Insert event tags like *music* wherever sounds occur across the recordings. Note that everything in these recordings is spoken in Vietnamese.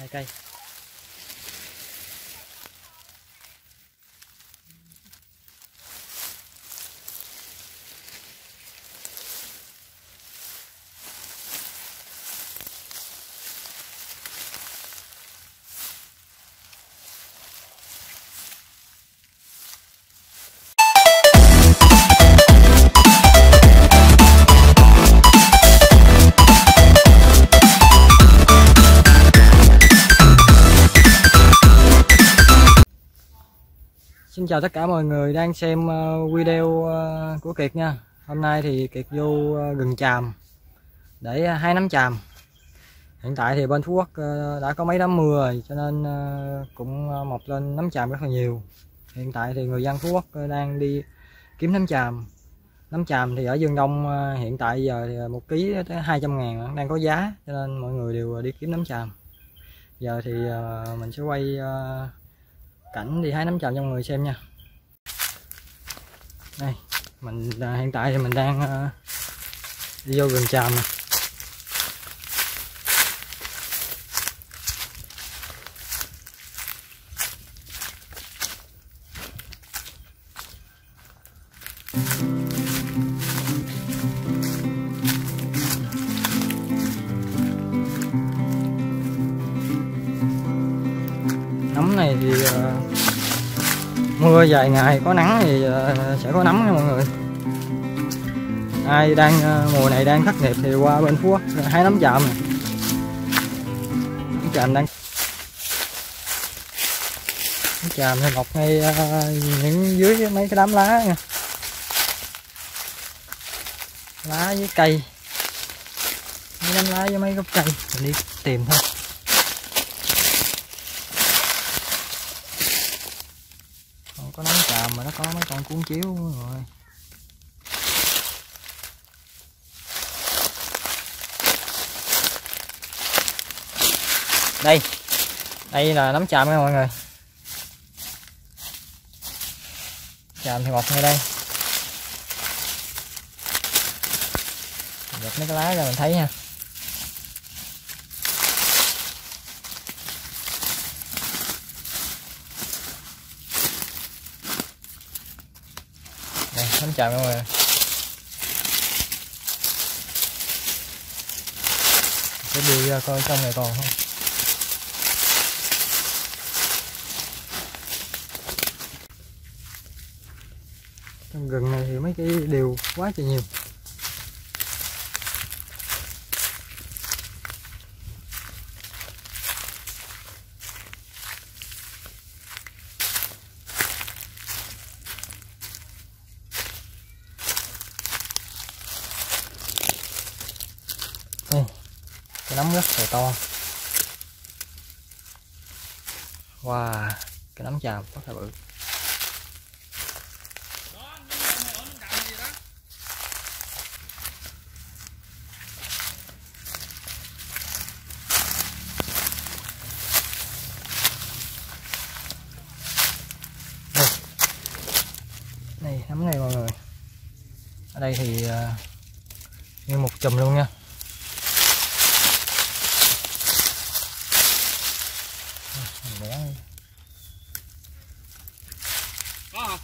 来看 Xin chào tất cả mọi người đang xem ờ, video ờ, của Kiệt nha. Hôm nay thì Kiệt vô ờ, gừng rừng tràm để hái nấm tràm Hiện tại thì bên Phú Quốc đã có mấy đám mưa rồi, cho nên cũng mọc lên nấm tràm rất là nhiều. Hiện tại thì người dân Phú Quốc đang đi kiếm nấm tràm Nấm tràm thì ở Dương Đông hiện tại giờ thì một ký tới 200 ngàn, đang có giá, cho nên mọi người đều đi kiếm nấm tràm Giờ thì mình sẽ quay cảnh đi hái nấm tràm cho mọi người xem nha đây mình à, hiện tại thì mình đang à, đi vô rừng tràm này. Vài ngày có nắng thì ờ, sẽ có nấm nha mọi người. Ai đang ờ, mùa này đang thất nghiệp thì qua bên phú quốc ờ, hái nấm chạm này nấm chạm đang nấm chạm thì mọc ngay những dưới mấy cái đám lá nha. Lá với cây. Mấy đám lá với mấy gốc cây. Mình đi tìm thôi có nấm tràm mà nó có mấy con cuốn chiếu rồi. Đây đây là nấm chàm nha mọi người. Chàm thì mọc ngay đây. Giật mấy cái lá ra mình thấy nha. Chào mọi người sẽ đi ra coi trong này còn không? Trong gần này thì mấy cái điều quá trời nhiều đây cái nấm rất là to. Wow cái nấm chàm rất là bự. Này đây nấm này mọi người. Ở đây thì à, uh, như một chùm luôn nha Mình bẻ đi. có không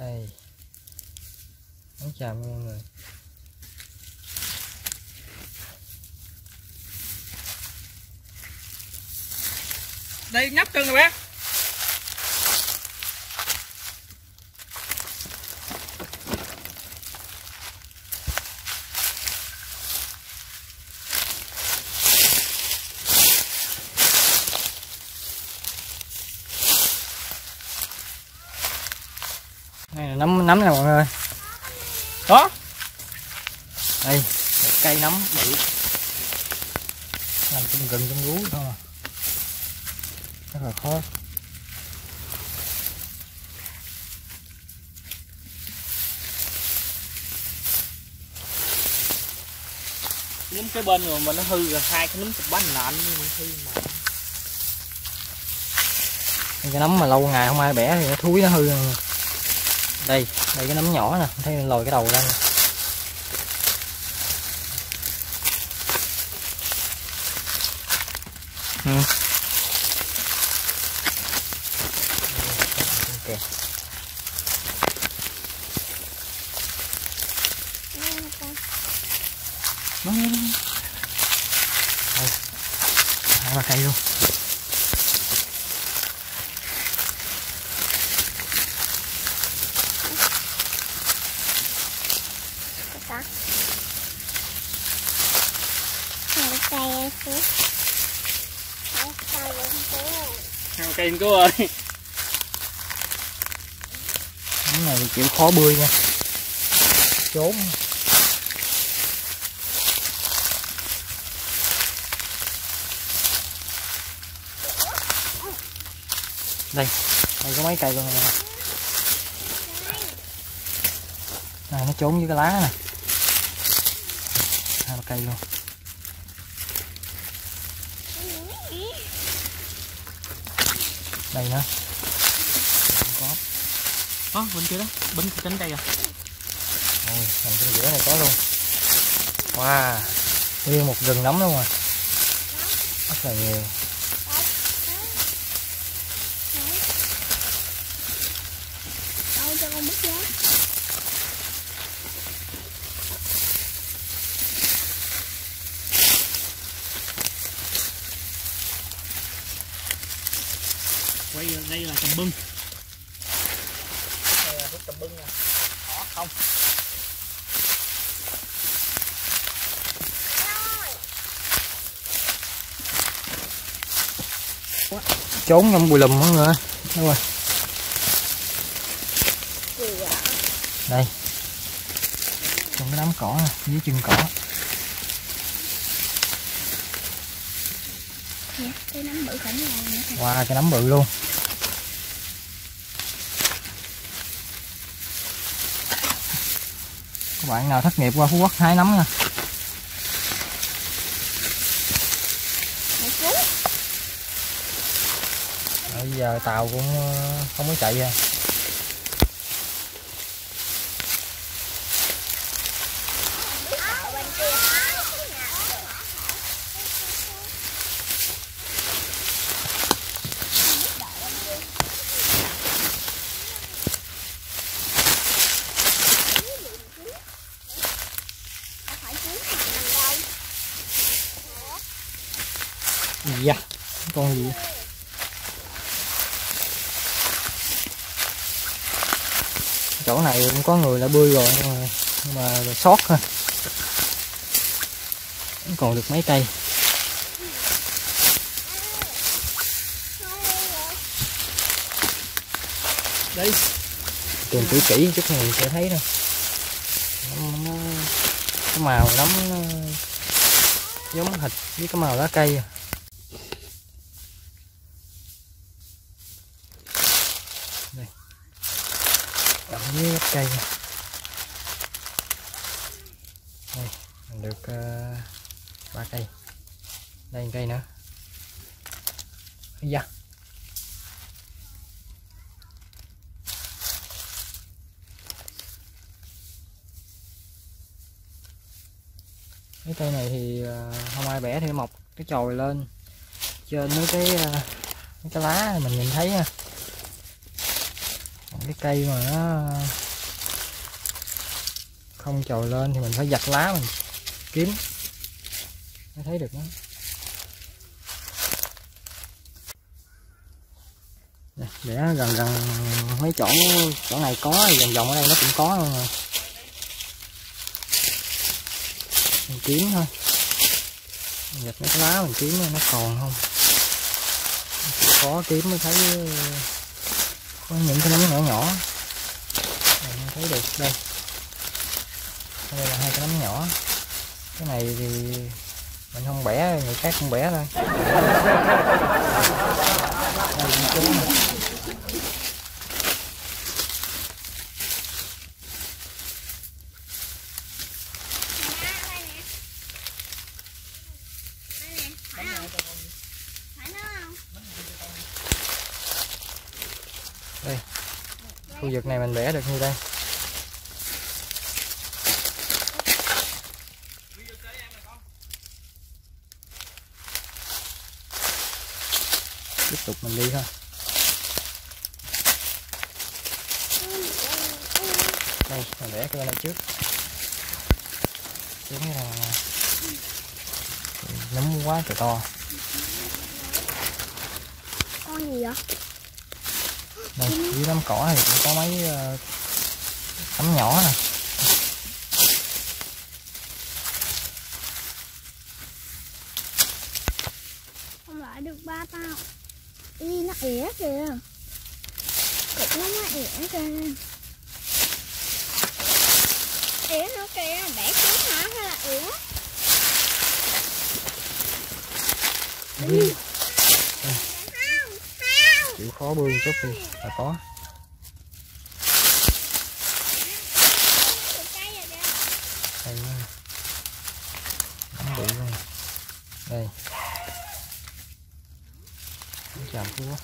đây. Nấm chào mọi người đây nhấp chân rồi bác này là nấm này mọi người. Đó. Đây một cây nấm bự nằm trong rừng trong rú thôi. Mà rất là khó. Nấm cái bên rồi mà nó hư rồi hai cái nấm chụp bánh lạnh nhưng mình hư mà. Cái nấm mà lâu ngày không ai bẻ thì nó thúi nó hư đây đây cái nấm nhỏ nè thấy lồi cái đầu ra nè. Ừ. Okay. Nó- nó- nó. Đây. Hai ba cây luôn Có. Hai cây em xuống. Hai cây em xuống. Hàng cây cứu ơi cái này kiểu chịu khó bươi nha. Trốn. Đây đây có mấy cây luôn nè. Này, nó trốn dưới cái lá nè. Hai ba cây luôn. Đây nữa Không có. Đó bên kia đó. Bên cánh cây à? Ôi, nằm trên giữa này có luôn. Wow. Nguyên một rừng nấm luôn rồi. Rất là nhiều Đâu cho con mất giá. Quay đây là tầm bưng Đây là thuốc tầm bưng nè Đó không Trốn trong bụi lùm mọi người? Đâu rồi? Đây. Trong cái đám cỏ Dưới chân cỏ. Nè, cái nấm bự khổng lồ nữa kìa. Wow cái nấm bự luôn. Các bạn nào thất nghiệp qua Phú Quốc hái nấm nha Một chút. Bây giờ tàu cũng ờ, không có chạy ra Ở bên kia. Không phải chín hàng đâu. Dạ Con gì Chỗ này cũng có người đã bươi rồi nhưng mà, nhưng mà sót thôi Vẫn còn được mấy cây. Đây. Tìm kỹ kỹ chút này sẽ thấy nó, nó, Cái màu nấm nó giống thịt với cái màu lá cây à. Đây dưới gốc cây. Nha Đây, mình được ba ba cây. Đây một cây nữa. Dạ cái cây này thì ờ, không ai bẻ thì mọc cái chồi lên trên mấy cái ờ, mấy cái lá mình nhìn thấy cái cây mà nó không chồi lên thì mình phải giặt lá mình kiếm. Mới thấy được nó. Để gần gần mấy chỗ chỗ này có, vòng vòng ở đây nó cũng có luôn rồi. Mình kiếm thôi. Mình giật mấy cái lá mình kiếm nó còn không? Khó kiếm mới thấy có những cái nấm nhỏ nhỏ. Này thấy được đây. Đây là hai cái nấm nhỏ. Cái này thì mình không bẻ, người khác cũng bẻ thôi *laughs* đây cũng chú nè. Phải nó không? Khu vực này mình bẻ được như đây. Tiếp tục mình đi thôi. Đây, mình bẻ cái bên này trước. Chứ là nấm quá trời to. Con gì vậy? Đây dưới đám cỏ thì cũng có mấy ờ, tấm nhỏ nè. Không lại được ba tao. Y nó ỉa kìa. Lắm nó ỉa kìa. Ỉa nó kìa bẻ xuống hả hay là ỉa? Đi, chịu khó bươn chút đi. Là có. Đây nha. bự luôn đây. Chàm cua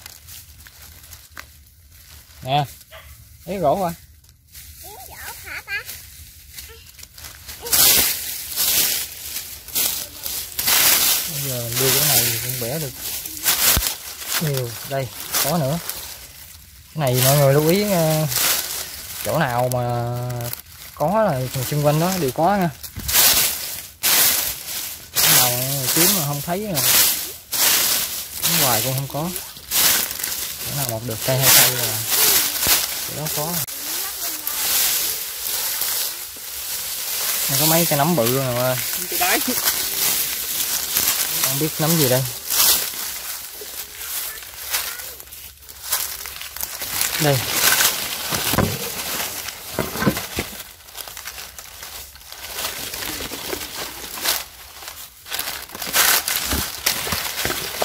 nè. Lấy gỗ qua bây giờ mình đưa cái này thì cũng bẻ được nhiều. Đây có nữa. Cái này mọi người lưu ý ờ, chỗ nào mà có là xung quanh đó đều có nha. Chỗ nào kiếm mà không thấy là kiếm hoài cũng không có. Chỗ nào mọc được cây hai cây là chỗ đó có. Này có mấy cây nấm bự rồi mà. Cái không biết nấm gì đây đây.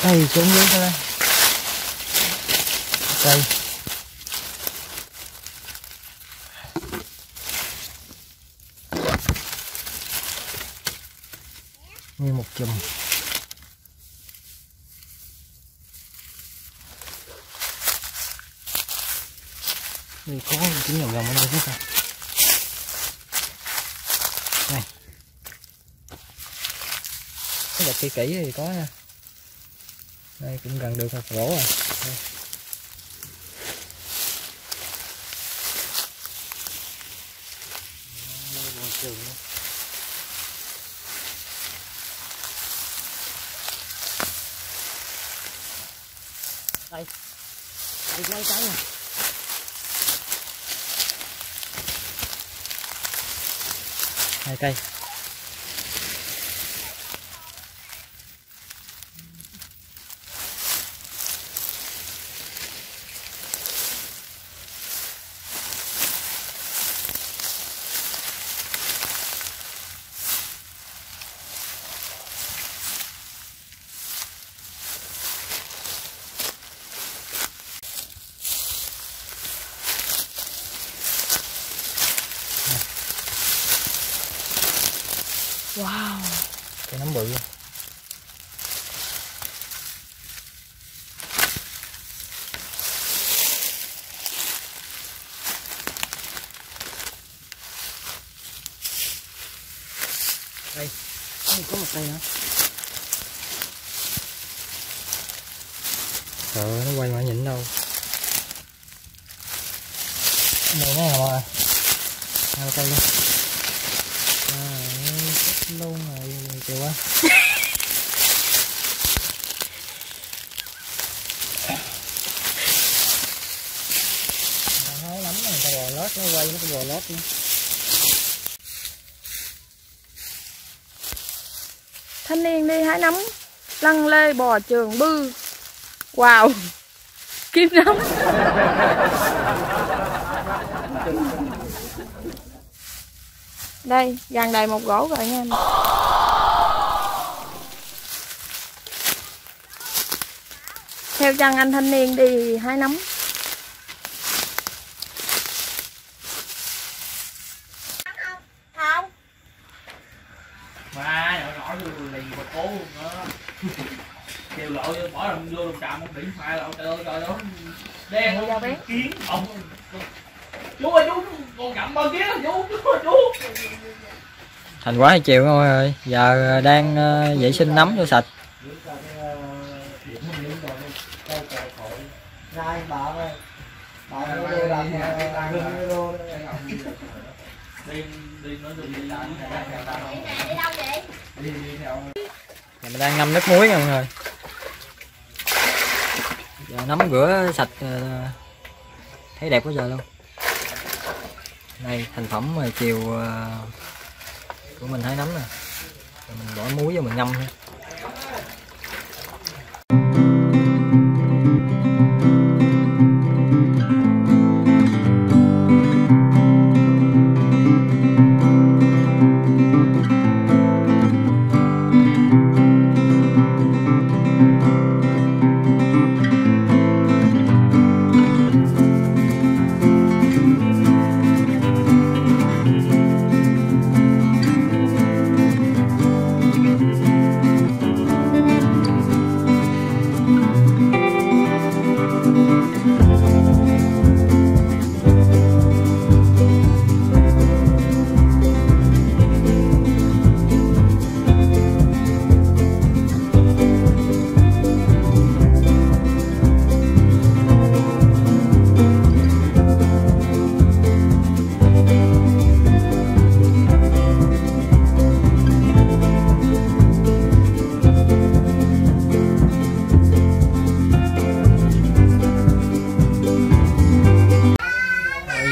Đây xuống dưới đây đây. Như một chùm. Có cái nhiều gầm ở đây hết rồi này. Cái đập kỹ kỹ thì có nha. Đây cũng gần được một gỗ rồi. Đây. Đây, môi trường luôn. đây đây lấy cái nè. Hai cây wow. Cây nấm bự. Đây. Đây có một cây nữa. Trời ơi, nó quay mà nhịn đâu. Này nó là mà hai cây luôn luôn rồi kìa quá. Hái lắm người ta bò lót nó quay nó bò lót nữa. Thanh niên đi hái nấm. Lăn lê bò trường bư. Wow. *laughs* Kiếm nấm *laughs* đây gần đầy một gỗ rồi nha theo chân anh thanh niên đi hái nấm Mà nhỏ nhỏ vô lì và cố luôn đó. Kêu lộ vô bỏ đồng vô đồng trạm không phải Trời ơi, trời ơi, trời ơi. Đen kiến ông. Chú ơi chú, thành quá chiều thôi rồi giờ ờ, đang ờ, vệ sinh nấm cho sạch. Mình đang ngâm nước muối nha mọi người. Giờ nấm rửa sạch ờ, thấy đẹp quá giờ luôn đây, thành phẩm mà chiều ờ, của mình hái nấm nè. Rồi mình bỏ muối vô mình ngâm thôi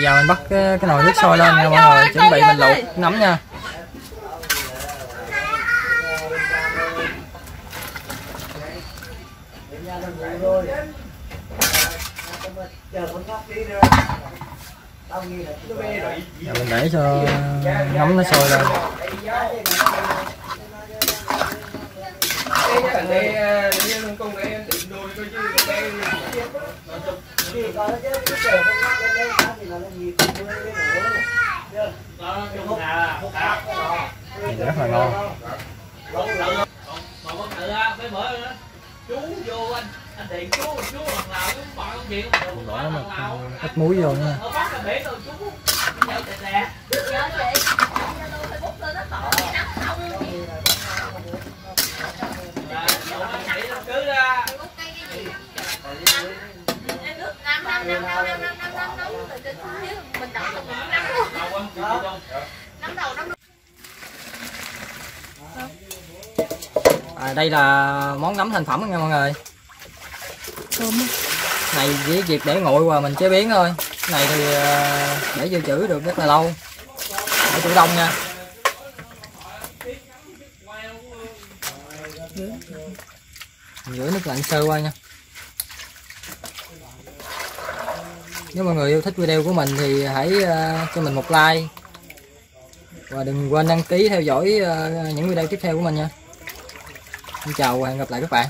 Giờ mình bắt cái, cái nồi nước sôi lên nha mọi người chuẩn bị mình luộc nấm nha giờ mình để cho nấm nó sôi lên Thằng này đi con em định nuôi coi chứ con bé Nhìn rất là ngon. Còn con thử mấy bữa nữa Chú vô anh Anh thiện chú, chú bằng lào, chú bằng con chuyện Đổ mà ít muối vô nha. Ở Bắc là biển rồi chú Nhớ chị nè bỏ chị Nhớ tôi Facebook lên nó tội Nắng không nấu nấu nấu nấu nấu nấu nấu rồi đến xíu mình đọc xong mình nấu luôn nấu nấu à, đây là món nấm thành phẩm nha mọi người. Cơm. này chỉ việc để nguội và mình chế biến thôi. Này thì ờ, để dự trữ được rất là lâu. Để tủ đông nha. Mình rửa nước lạnh sơ qua nha. Nếu mọi người yêu thích video của mình thì hãy ờ, cho mình một like. Và đừng quên đăng ký theo dõi ờ, những video tiếp theo của mình nha. Xin chào và hẹn gặp lại các bạn.